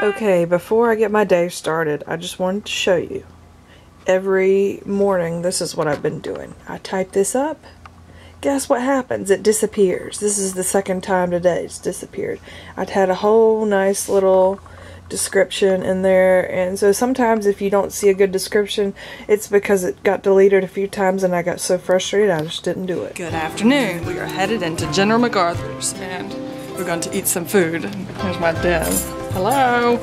Okay, before I get my day started, I just wanted to show you. Every morning, this is what I've been doing. I type this up. Guess what happens? It disappears. This is the second time today it's disappeared. I'd had a whole nice little description in there, and so sometimes if you don't see a good description, it's because it got deleted a few times and I got so frustrated I just didn't do it. Good afternoon. We are headed into General MacArthur's and we're going to eat some food. Here's my den. Hello.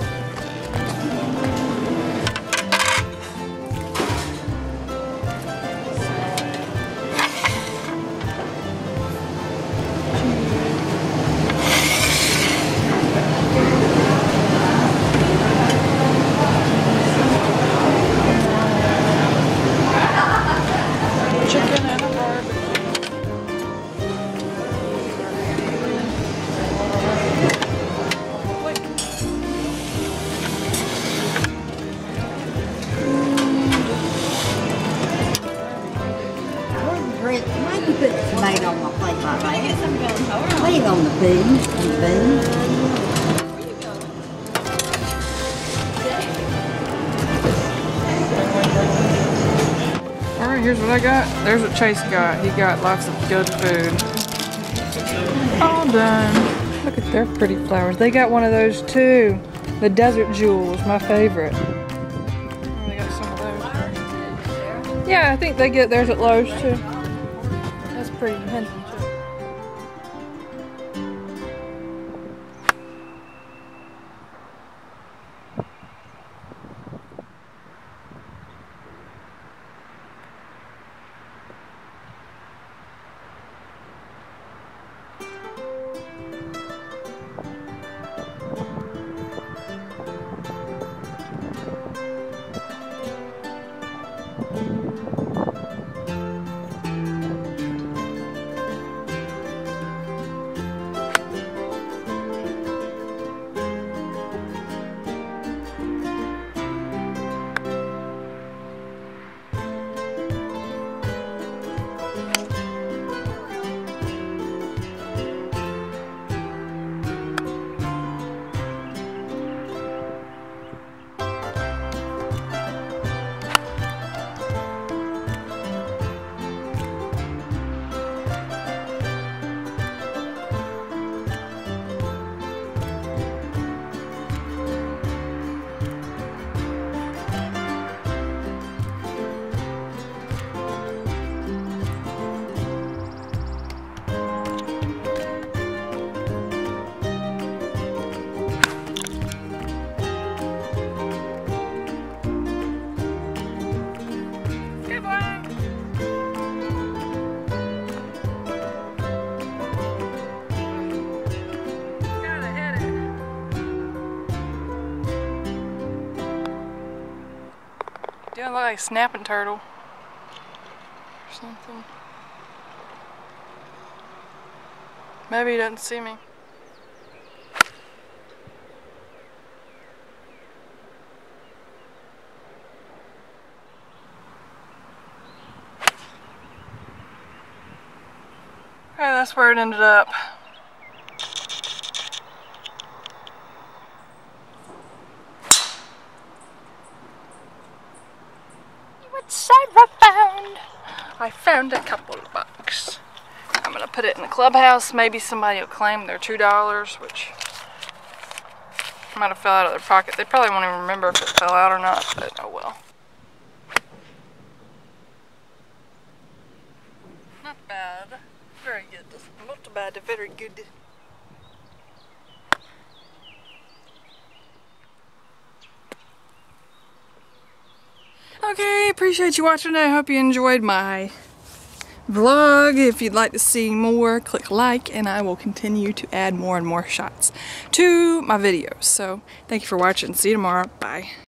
Plate like that? Leave on the beans, on the beans. Alright, here's what I got. There's what Chase got. He got lots of good food. All done. Look at their pretty flowers. They got one of those too. The Desert Jewels, my favorite. Oh, some. Yeah, I think they get theirs at Lowe's too. That's pretty Doing like a snapping turtle or something. Maybe he doesn't see me. Okay, that's where it ended up. What side I found? I found a couple of bucks. I'm gonna put it in the clubhouse. Maybe somebody will claim their two dollars, which might have fell out of their pocket. They probably won't even remember if it fell out or not, but oh well. Not bad. Very good. Not bad, very good. Okay, appreciate you watching. I hope you enjoyed my vlog. If you'd like to see more, click like and I will continue to add more and more shots to my videos. So, thank you for watching. See you tomorrow. Bye.